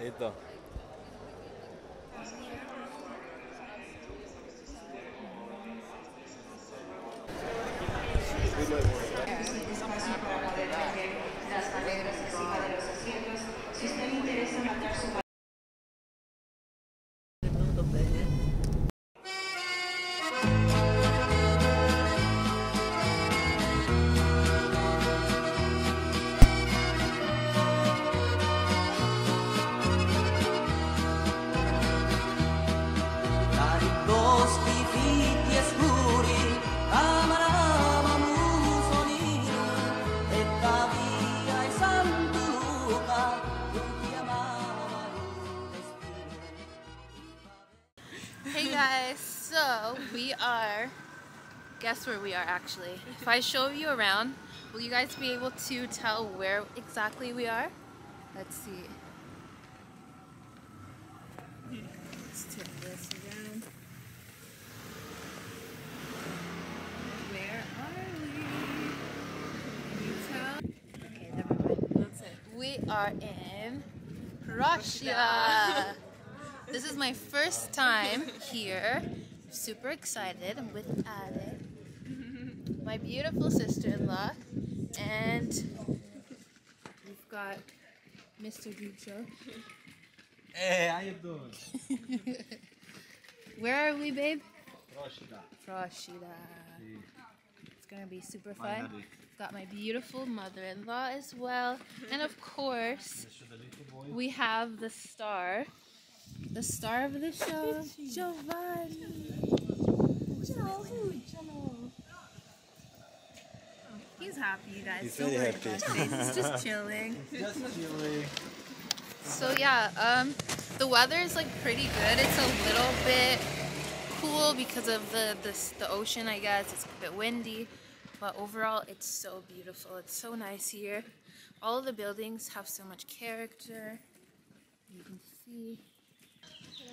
Asientos. Si usted interesa mandar su guys, so we are. Guess where we are actually. If I show you around, will you guys be able to tell where exactly we are? Let's see. Let's turn this around. Where are we? Can you tell? Okay, never mind. That's it. We are in Russia. This is my first time here. Super excited. I'm with Ade, my beautiful sister-in-law, and we've got Mr. Guccio. Hey, how you doing? Where are we, babe? Prošida. Froshida. It's gonna be super fun. Got my beautiful mother-in-law as well, and of course, we have the star, the star of the show, Giovanni. He's happy, you guys. He's Don't really worry happy. about it. He's just chilling. Just chilling. So yeah, um, the weather is like pretty good. It's a little bit cool because of the the, the ocean, I guess. It's a bit windy, but overall, it's so beautiful. It's so nice here. All of the buildings have so much character. You can see.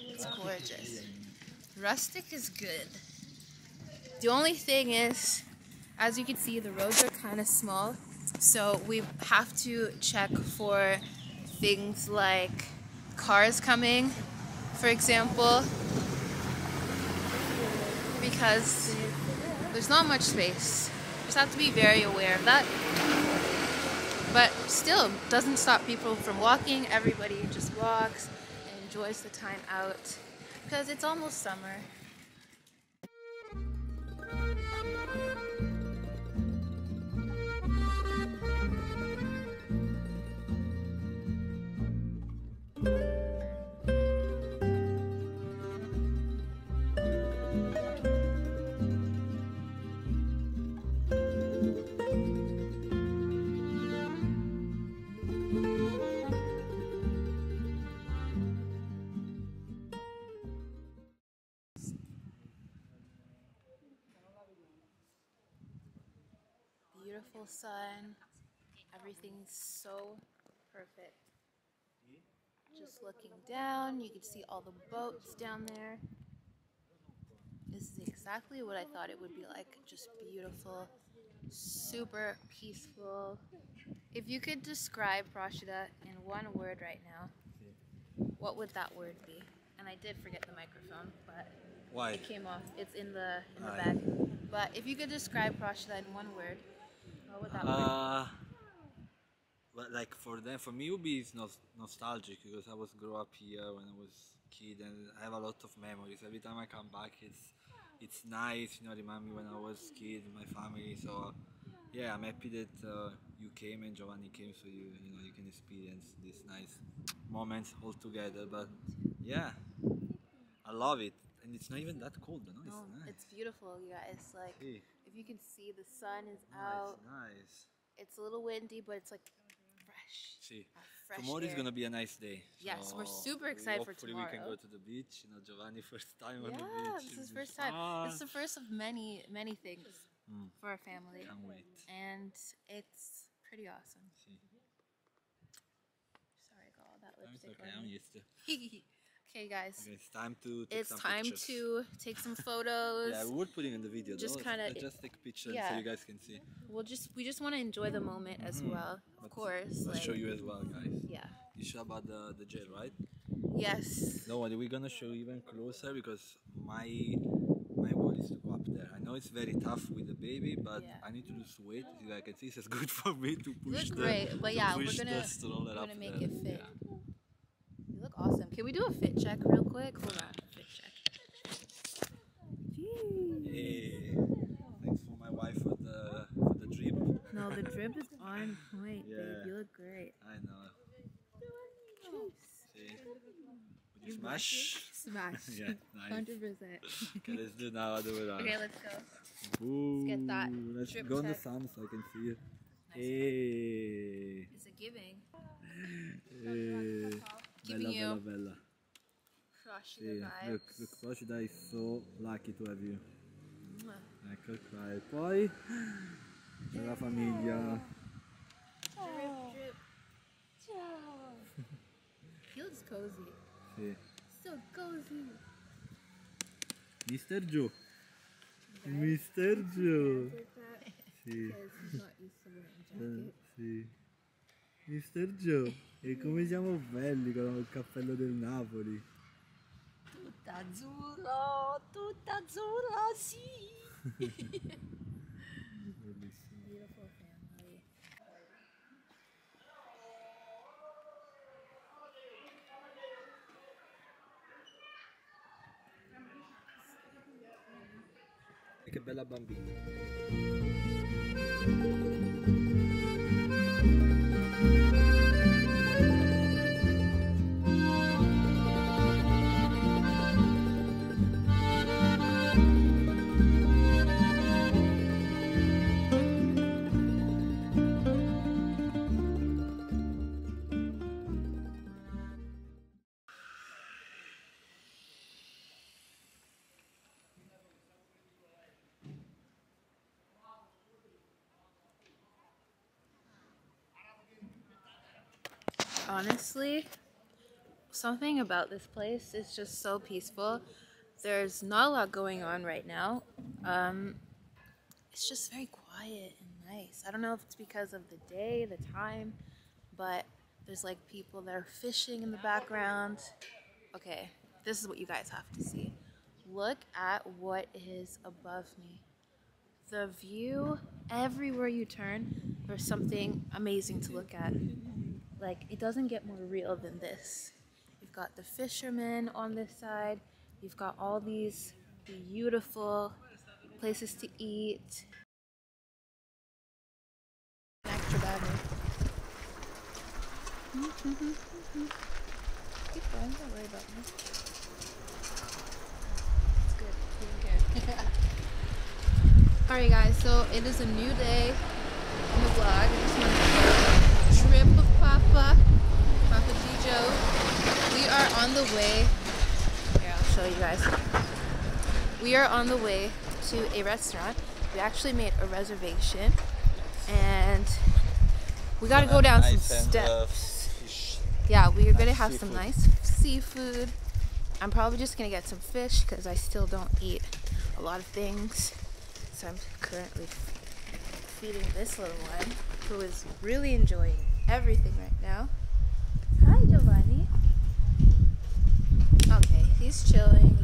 It's gorgeous. Rustic is good. The only thing is, as you can see, the roads are kind of small, so we have to check for things like cars coming, for example, because there's not much space. Just have to be very aware of that. But still, doesn't stop people from walking. Everybody just walks enjoys the time out because it's almost summer. Beautiful sun. Everything's so perfect. Just looking down, you can see all the boats down there. This is exactly what I thought it would be like. Just beautiful, super peaceful. If you could describe Procida in one word right now, what would that word be? And I did forget the microphone, but Why? it came off. It's in the in the Aye. bag. But if you could describe Procida in one word, what would that Uh, but like for them, for me, it would be nos- nostalgic because I was grow up here when I was kid, and I have a lot of memories. Every time I come back, it's it's nice, you know, remind me when I was kid, my family. So yeah, I'm happy that uh, you came and Giovanni came, so you you know you can experience these nice moments all together. But yeah, I love it, and it's not even that cold, no? It's No, nice. it's beautiful, you guys. Like, you can see, the sun is nice, out. nice. It's a little windy, but it's like fresh. See. uh, fresh Tomorrow is gonna be a nice day. Yes, we're super excited for tomorrow. hopefully we can go to the beach. You know, Giovanni first time on the Yeah, beach. this is first time. This is the first of many, many things Mm. for our family, Can't wait. and it's pretty awesome. See. Sorry, I got all that It's lipstick okay. on I'm used to. okay, guys, Okay, it's time to take it's some time pictures. to take some photos. Yeah, we were putting in the video. Just though. kinda- just take pictures yeah. so you guys can see. We'll just we just want to enjoy the moment as Mhm. well, of But course. I'll like, show you as well, guys. Yeah. you show about the, the jail, right? Yes. No we're gonna show even closer because my my goal is to go up there. I know it's very tough with the baby, but Yeah. I need to lose weight. See, I can see it's good for me to You push look the great, but yeah, we're gonna we're gonna make there. it fit. Yeah. You look awesome. Can we do a fit check real quick? Hold on. Fit check. Jeez. Hey, thanks for my wife for the for the drip. No, the drip is on point, Yeah. babe. You look great. I know. See, would you smash? Smash. yeah, nice. Hundred percent. Okay, let's do now other way around. Okay, let's go. Ooh, get that Let's drip go in the check. sun so I can see it. Hey, It's a giving. hey. Giving bella, you bella, bella. crushing Sì, look, look, Procida is so lucky to have you. Mwah. Ecco qua. E poi c'è la famiglia. Drip, drip. Feels cozy. Sì. So cozy. Mr. Joe. Mr. Joe. Sì. he's not used to wearing Eh, sì. Mr. Joe. E come siamo belli con il cappello del Napoli. Tutta azzurro, tutta azzurro, sì. Bellissimo. E che bella bambina. Honestly, something about this place is just so peaceful. There's not a lot going on right now. Um, it's just very quiet and nice. I don't know if it's because of the day, the time, but there's like people that are fishing in the background. Okay, this is what you guys have to see. Look at what is above me. The view, everywhere you turn, there's something amazing to look at. Like, it doesn't get more real than this. You've got the fishermen on this side, you've got all these beautiful places to eat. Extra battery. Keep going, don't worry about me. It's good, taking care. Alright guys, so it is a new day in the vlog. I just wanted to of Papa, Papa Gijo. We are on the way. Here, I'll show you guys. We are on the way to a restaurant. We actually made a reservation and we gotta go down some steps. Yeah, we are gonna have some nice seafood. I'm probably just gonna get some fish because I still don't eat a lot of things. So I'm currently feeding this little one who is really enjoying everything right now. Hi, Giovanni. Okay, he's chilling.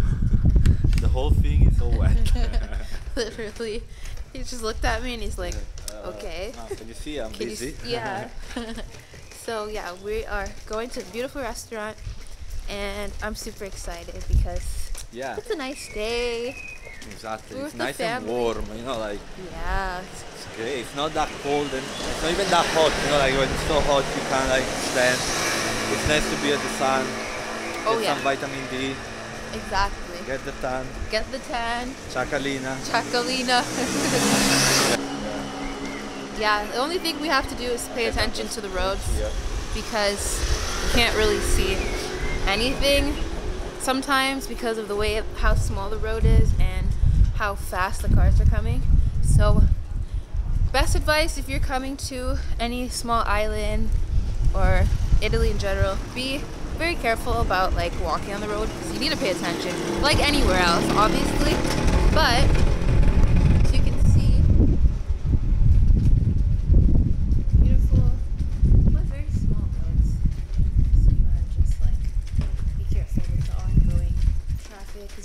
The whole thing is so wet. Literally, he just looked at me and he's like, Uh, okay. can you see I'm Can busy? yeah. so yeah, we are going to a beautiful restaurant, and I'm super excited because yeah, it's a nice day. exactly. We're It's nice and warm, you know, like Yeah, it's. It's not that cold and it's not even that hot, you know, like when it's so hot you can't like stand. It's nice to be at the sun, Oh, get yeah. some vitamin D, exactly. get the tan, Get the tan, chacalina. Chakalina. yeah, the only thing we have to do is pay attention to the roads Yeah. because you can't really see anything sometimes because of the way how small the road is and how fast the cars are coming. So, best advice if you're coming to any small island or Italy in general, be very careful about like walking on the road because you need to pay attention, like anywhere else, obviously. But as you can see, beautiful, but very small roads.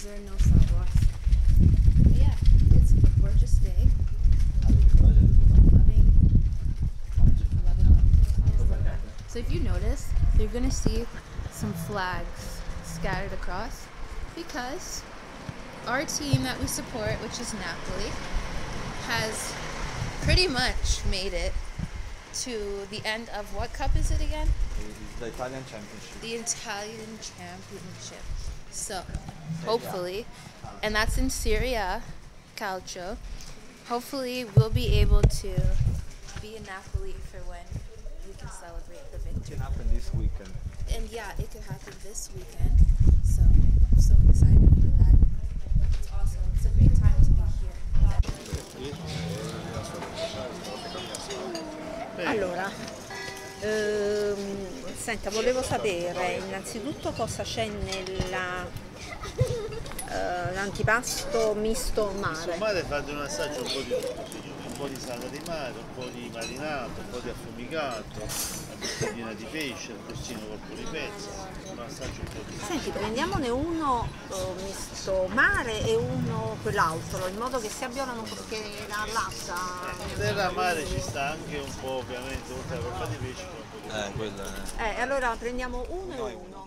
there are no sidewalks. But yeah, it's a gorgeous day. Loving, loving. So if you notice, you're gonna see some flags scattered across because our team that we support, which is Napoli, has pretty much made it to the end of what cup is it again? The Italian Championship. The Italian Championship. So, hopefully, and that's in Serie A, Calcio. Hopefully, we'll be able to be in Napoli for when celebrate the It victory. can happen this weekend. And yeah, it could happen this weekend. So, I'm so excited for that. It's awesome. It's a great time to be here. Allora, ehm, senta, volevo sapere innanzitutto cosa c'è nell'antipasto misto Sul mare. mare fate un assaggio un po' di tutto, po' di salata di mare, un po' di marinato, un po' di affumicato, una bottiglina di pesce, il tostino col pulipezza, un assaggio un po' di. Senti, prendiamone uno eh, misto mare e uno quell'altro, in modo che si abbionano perché la lassa... Nella mare ci sta anche un po' ovviamente, oltre alla roba di pesce, un po' di Eh, quello è. Eh, allora prendiamo uno e uno.